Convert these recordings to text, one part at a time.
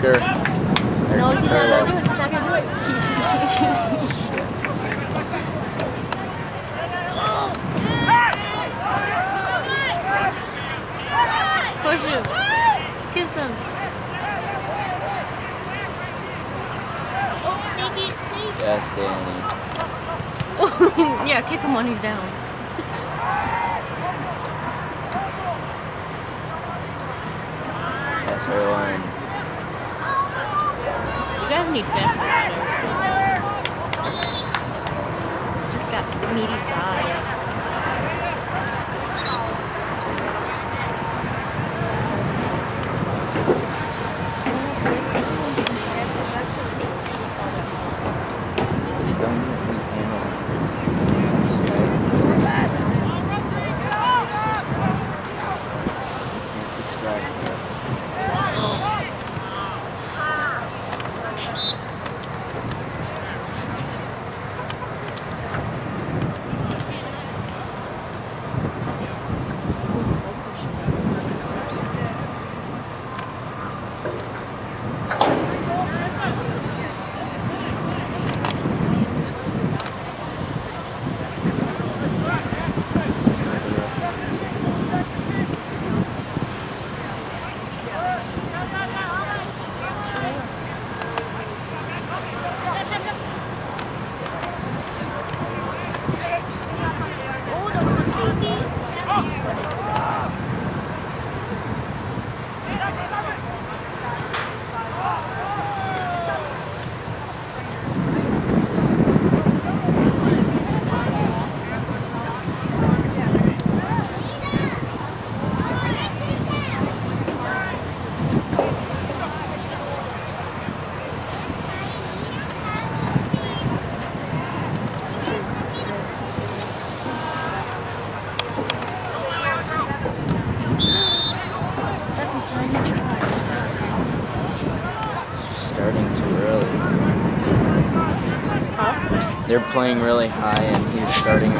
Go, No, he's not gonna do it. He's not gonna do it. Push him. Kiss him. Oh, sneaky, sneaky. Yes, Danny. yeah, kick him when he's down. That's our line. Guys need runners. Just got meaty thighs. Playing really high and he's starting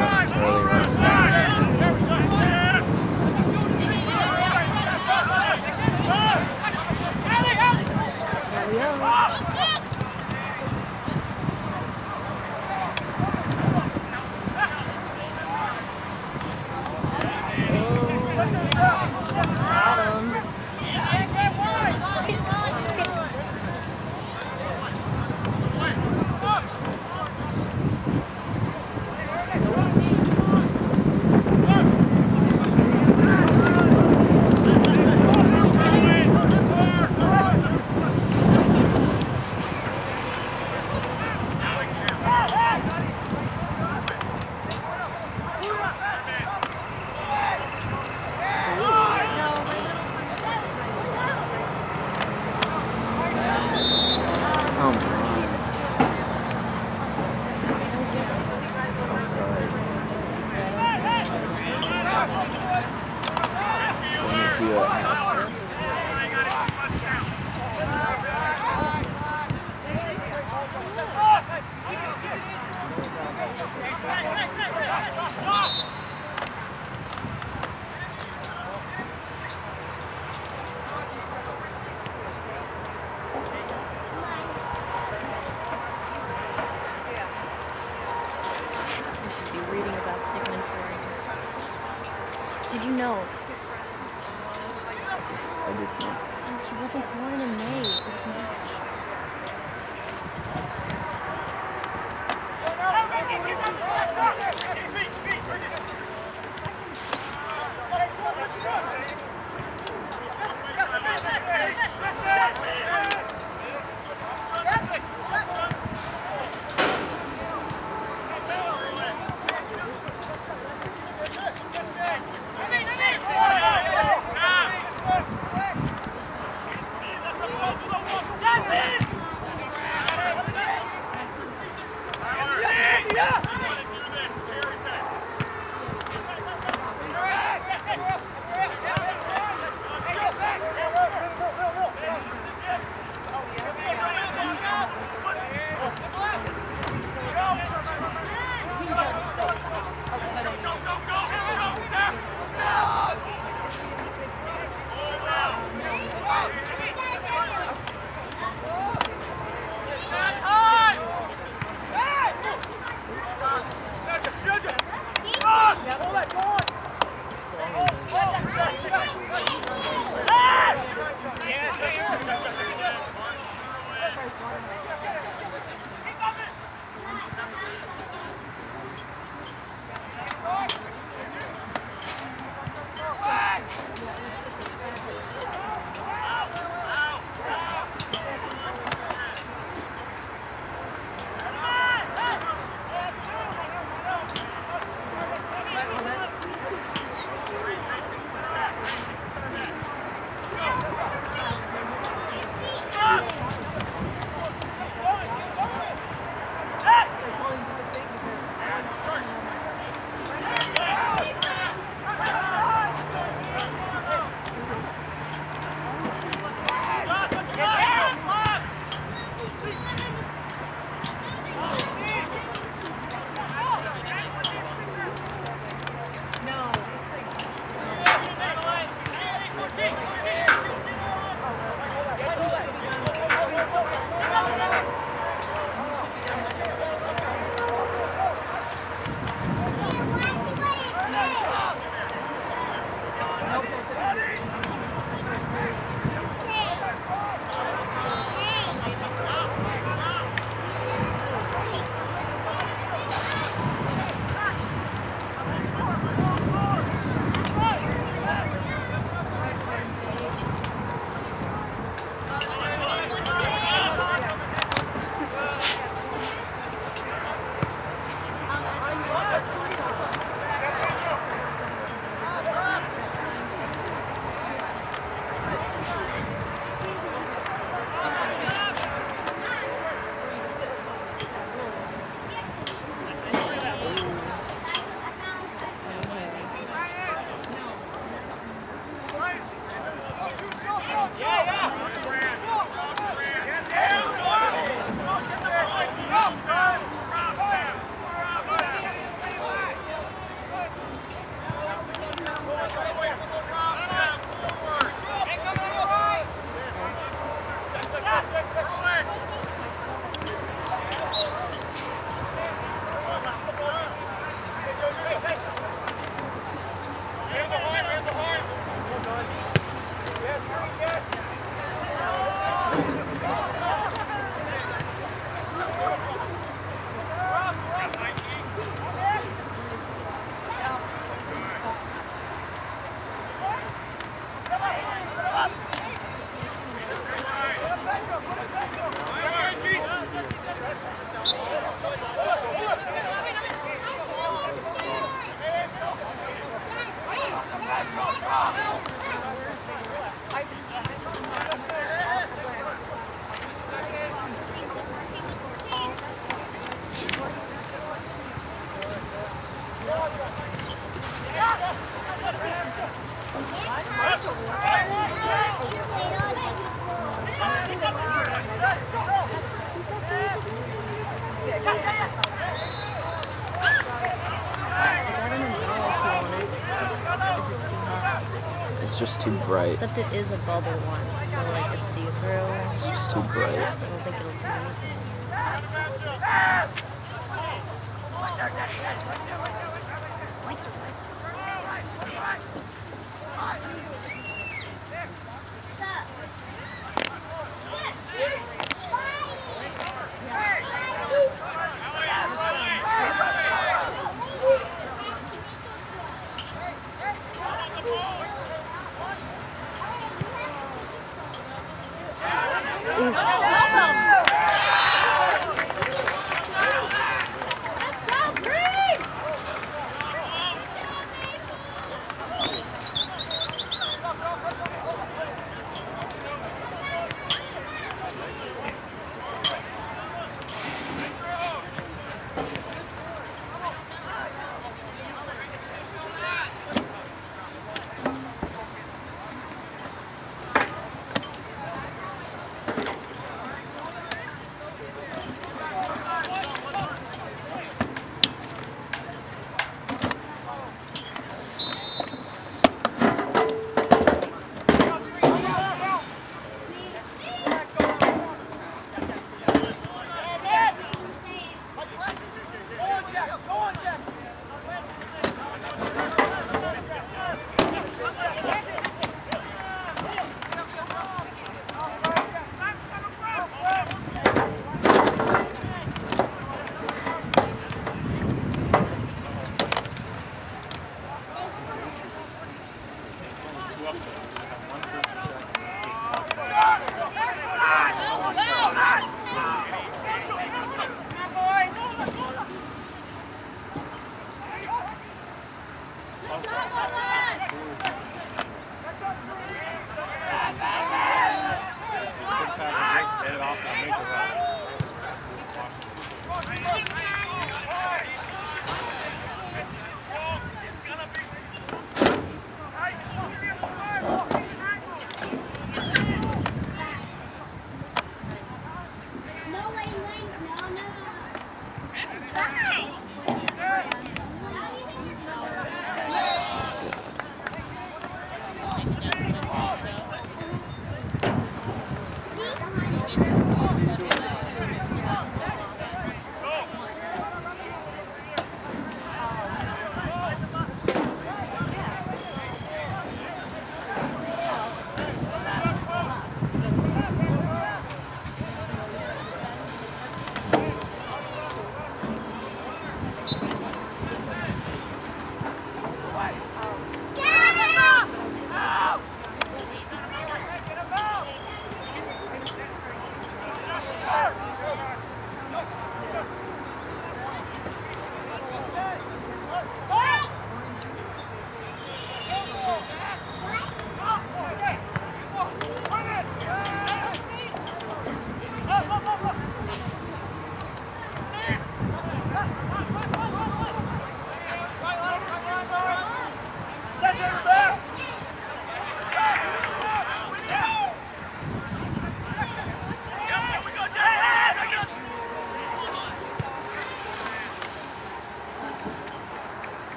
bright. Except it is a bubble one, so like it's see-through. It's too bright. I don't think it'll do anything.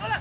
Come on.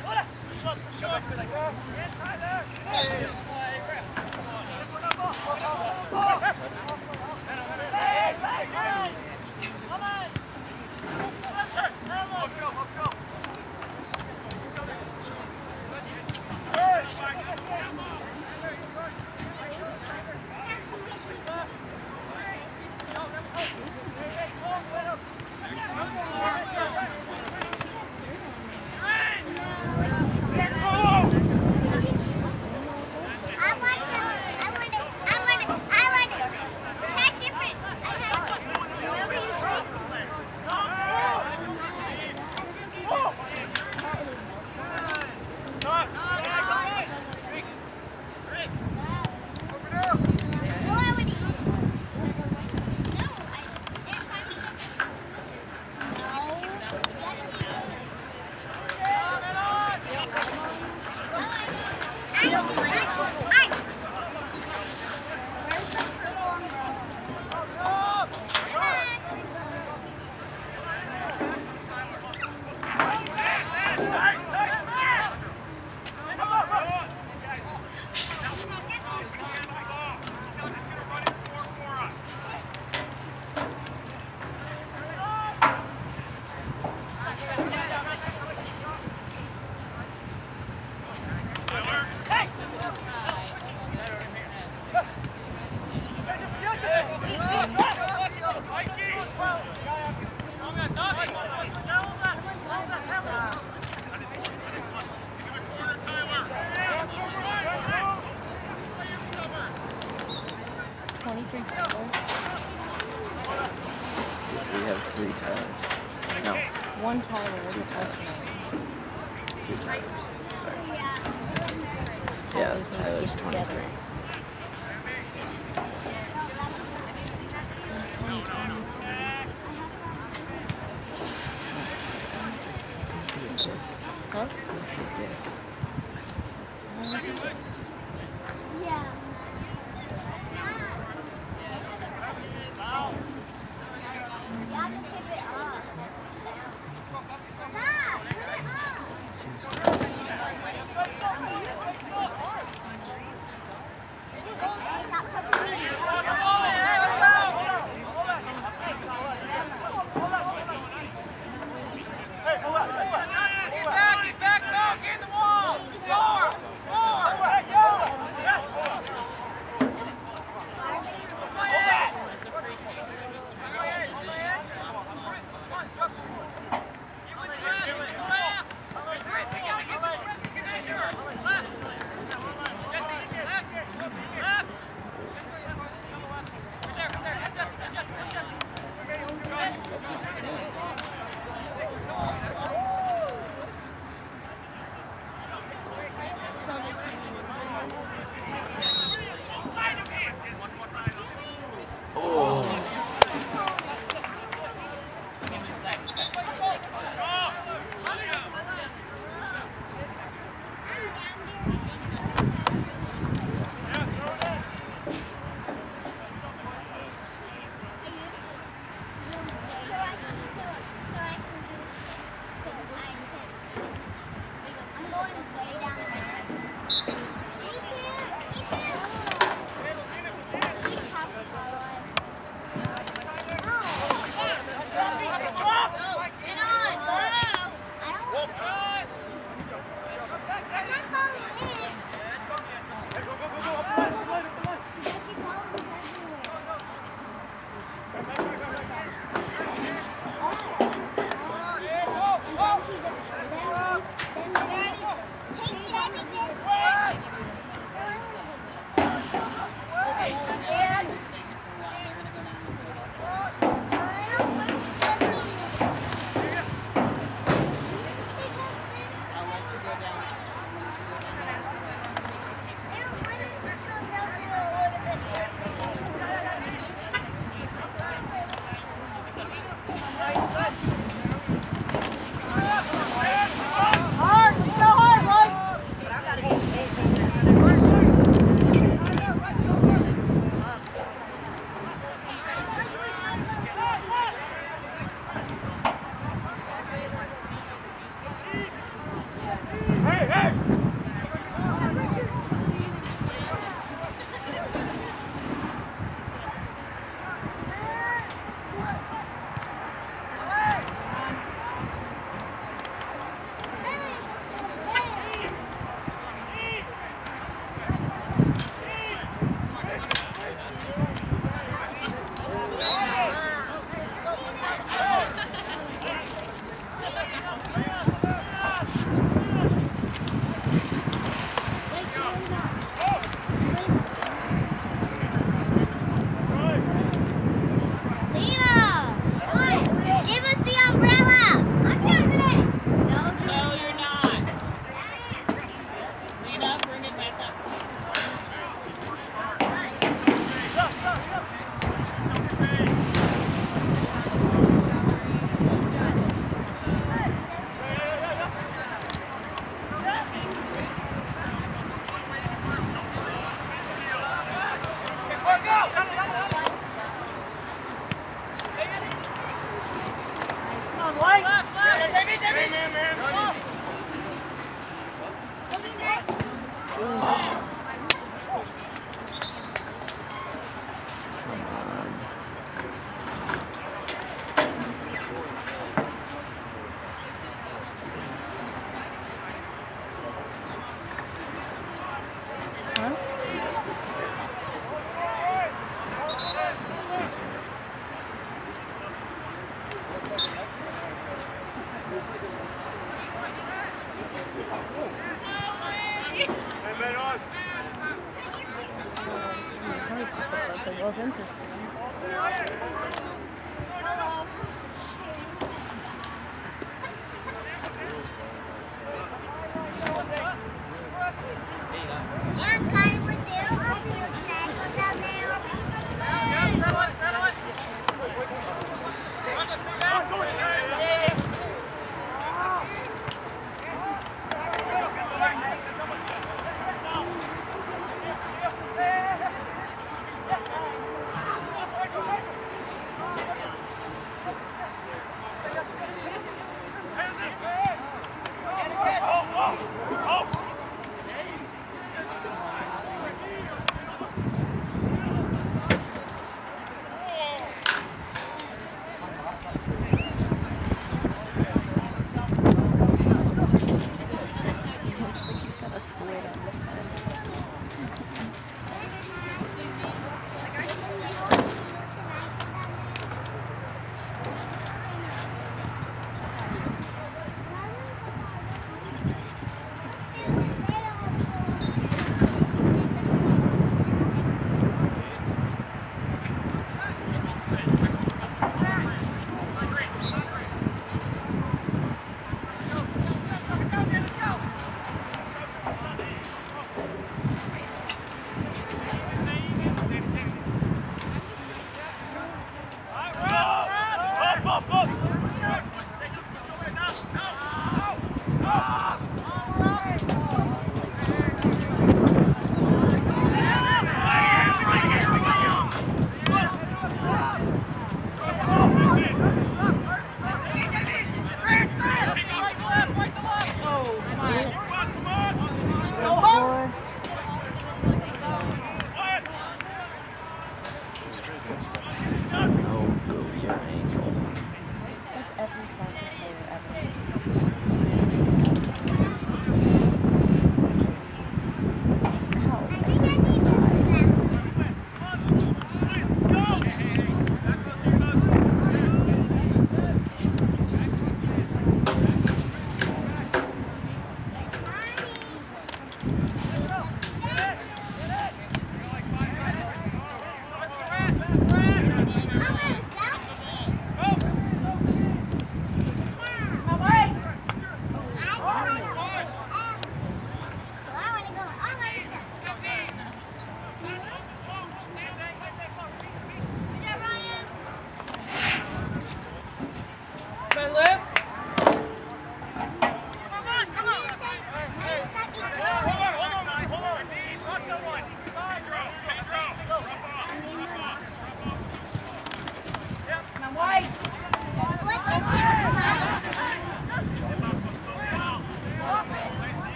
It was interesting.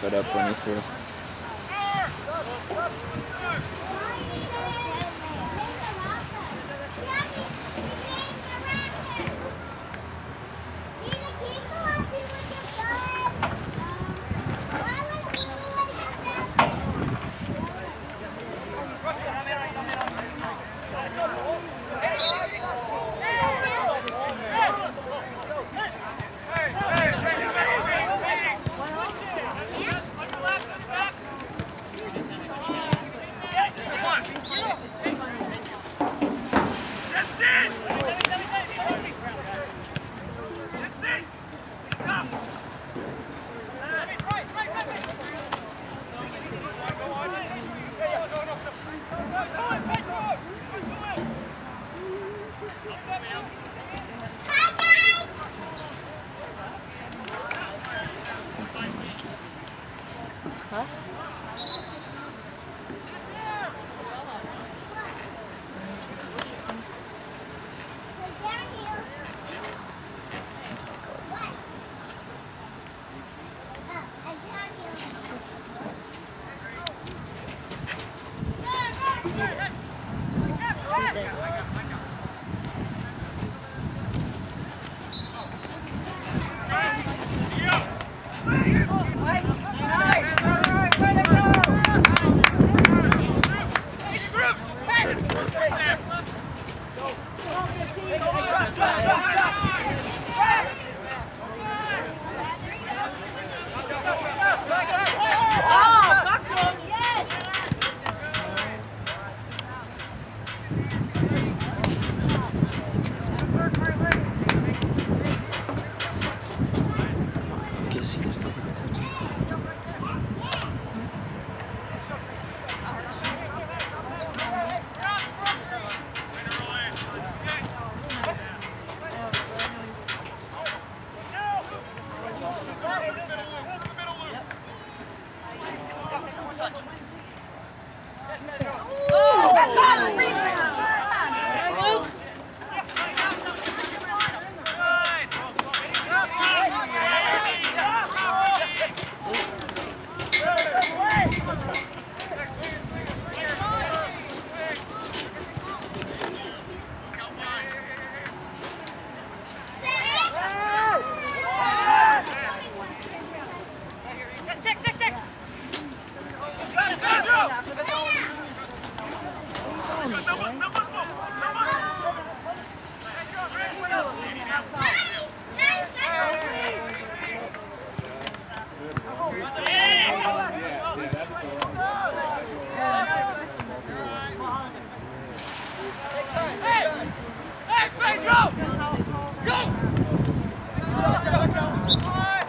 His up when he threw. Go!